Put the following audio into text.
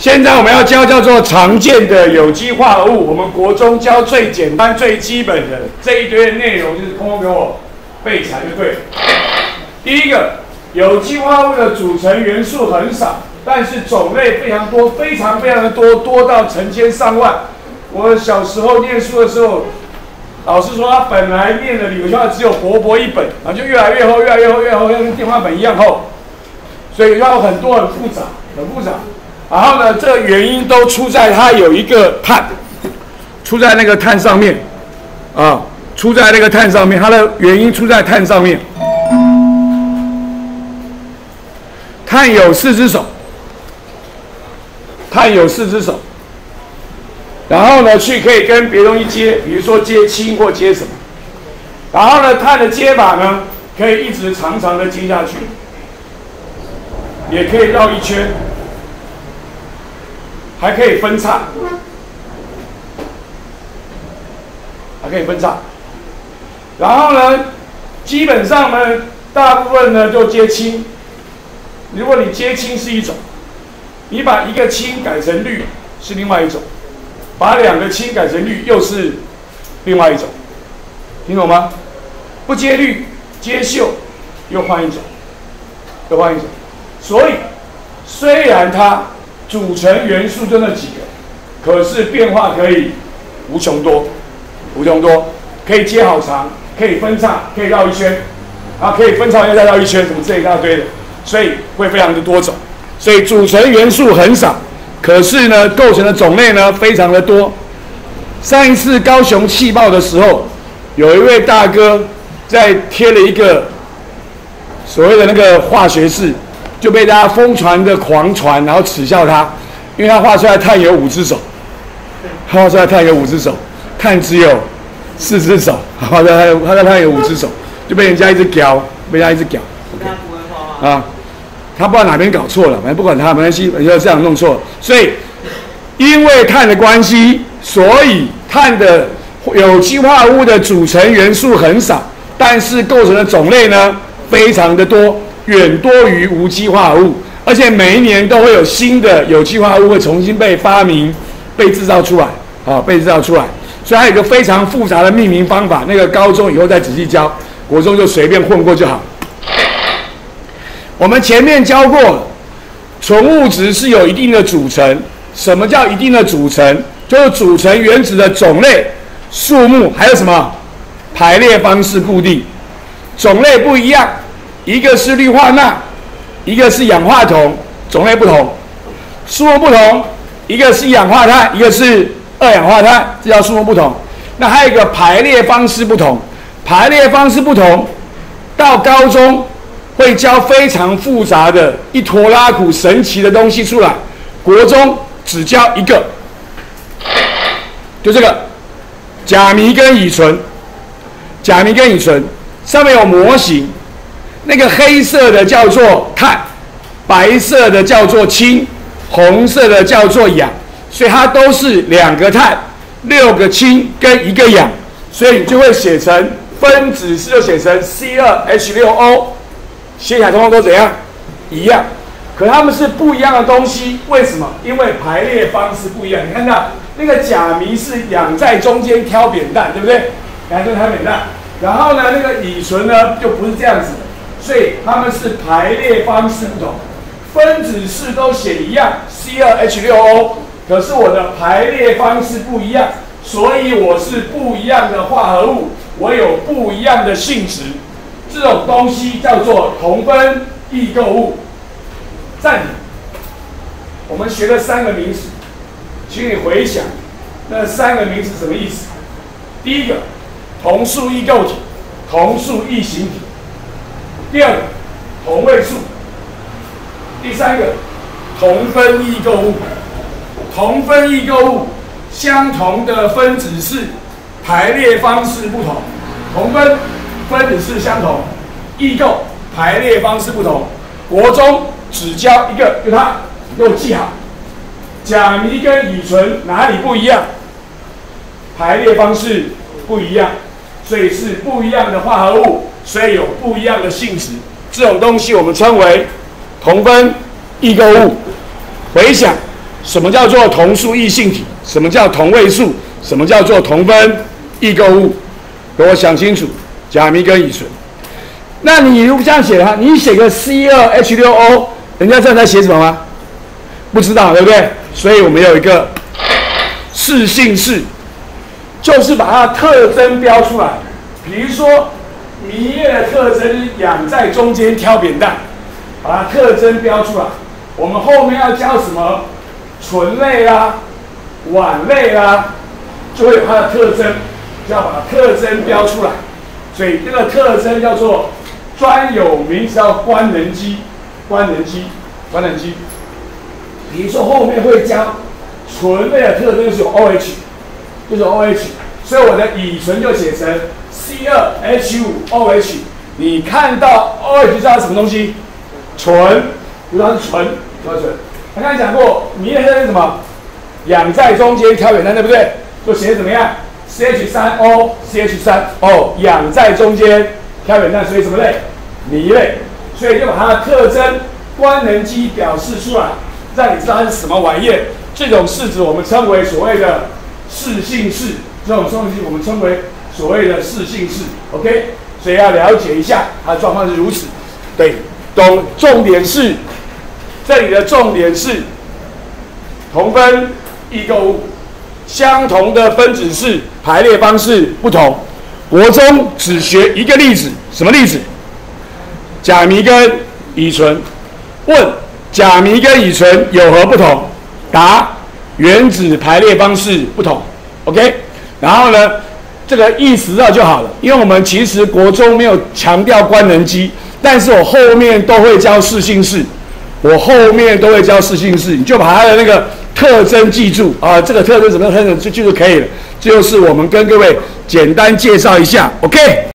现在我们要教叫做常见的有机化合物。我们国中教最简单、最基本的这一堆内容，就是通通给我背起来就对了。第一个，有机化合物的组成元素很少，但是种类非常多，非常非常的多，多到成千上万。我小时候念书的时候，老师说他本来念的理化只有薄薄一本，然后就越来越厚，越来越厚，越来越厚，像电话本一样厚。所以要很多很复杂，很复杂。然后呢，这个原因都出在它有一个碳，出在那个碳上面，啊，出在那个碳上面。它的原因出在碳上面。碳有四只手，碳有四只手。然后呢，去可以跟别东西接，比如说接氢或接什么。然后呢，碳的接法呢，可以一直长长的接下去。也可以绕一圈，还可以分叉，还可以分叉。然后呢，基本上呢，大部分呢就接氢。如果你接氢是一种，你把一个氢改成氯是另外一种，把两个氢改成氯又是另外一种，听懂吗？不接氯接溴又换一种，又换一种。所以，虽然它组成元素就那几个，可是变化可以无穷多，无穷多，可以接好长，可以分叉，可以绕一圈，啊，可以分叉又再绕一圈，什么这一大堆的，所以会非常的多种。所以组成元素很少，可是呢，构成的种类呢非常的多。上一次高雄气爆的时候，有一位大哥在贴了一个所谓的那个化学式。就被大家疯传的狂传，然后耻笑他，因为他画出来碳有五只手，画出来碳有五只手，碳只有四只手，画出来他他碳有五只手，就被人家一直屌，被人家一直屌。啊，他不知道哪边搞错了，反正不管他，没关系，人家这样弄错。所以因为碳的关系，所以碳的有机化合物的组成元素很少，但是构成的种类呢非常的多。远多于无机化合物，而且每一年都会有新的有机化合物会重新被发明、被制造出来，啊，被制造出来。所以还有一个非常复杂的命名方法，那个高中以后再仔细教，国中就随便混过就好。我们前面教过，纯物质是有一定的组成。什么叫一定的组成？就是组成原子的种类、数目，还有什么排列方式固定，种类不一样。一个是氯化钠，一个是氧化铜，种类不同，数目不同。一个是一氧化碳，一个是二氧化碳，这叫数目不同。那还有一个排列方式不同，排列方式不同，到高中会教非常复杂的一坨拉苦神奇的东西出来，国中只教一个，就这个甲醚跟乙醇，甲醚跟乙醇上面有模型。那个黑色的叫做碳，白色的叫做氢，红色的叫做氧，所以它都是两个碳、六个氢跟一个氧，所以你就会写成分子式就写成 C2H6O，写起来通通都怎样？一样，可它们是不一样的东西，为什么？因为排列方式不一样。你看到那个甲醚是氧在中间挑扁担，对不对？两个挑扁担，然后呢，那个乙醇呢就不是这样子。所以它们是排列方式不同，分子式都写一样，C2H6O，可是我的排列方式不一样，所以我是不一样的化合物，我有不一样的性质，这种东西叫做同分异构物。暂停，我们学了三个名词，请你回想那三个名词什么意思？第一个，同素异构体，同素异形体。第二个同位素，第三个同分异构物。同分异构物，相同的分子式，排列方式不同。同分分子式相同，异构排列方式不同。国中只教一个，就它，给我记好。甲醚跟乙醇哪里不一样？排列方式不一样，所以是不一样的化合物。所以有不一样的性质，这种东西我们称为同分异构物。回想什么叫做同素异性体？什么叫同位素？什么叫做同分异构物？给我想清楚，甲醚跟乙醇。那你如果这样写的话，你写个 C 二 H 六 O，人家知道在写什么吗？不知道，对不对？所以我们有一个适性式，就是把它特征标出来。比如说，醚类的特征养在中间挑扁担，把它特征标出来。我们后面要教什么醇类啦、烷类啦，就会有它的特征，就要把它特征标出来。所以这个特征叫做专有名词，叫官能基。官能基，官能基。比如说后面会教醇类的特征是有 OH，就是 OH，所以我的乙醇就写成 C2H5OH。你看到 OH 知道是什么东西？醇，知道是醇，知道醇。我刚才讲过，醚类是什么？氧在中间挑扁担，对不对？就写怎么样？CH3O，CH3O，氧在中间挑扁担，所以什么类？醚类。所以就把它的特征官能基表示出来。让你知道它是什么玩意，这种式子我们称为所谓的四性式，这种东西我们称为所谓的四性式，OK？所以要了解一下它的状况是如此。对，懂。重点是这里的重点是同分异构物，相同的分子式排列方式不同。国中只学一个例子，什么例子？甲醚跟乙醇。问。甲醚跟乙醇有何不同？答：原子排列方式不同。OK，然后呢，这个意识到就好了。因为我们其实国中没有强调官能机，但是我后面都会教四性式，我后面都会教四性式，你就把它的那个特征记住啊，这个特征怎么特征就记住可以了。就是我们跟各位简单介绍一下。OK。